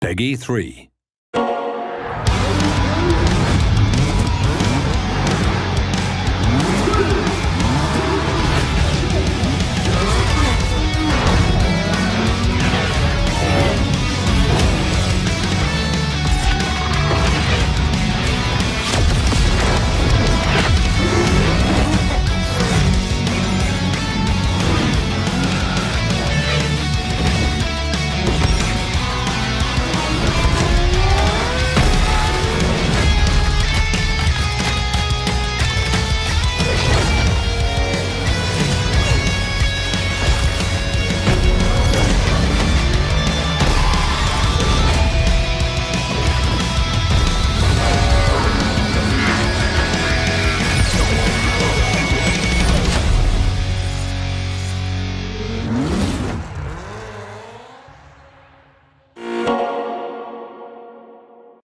Peggy 3.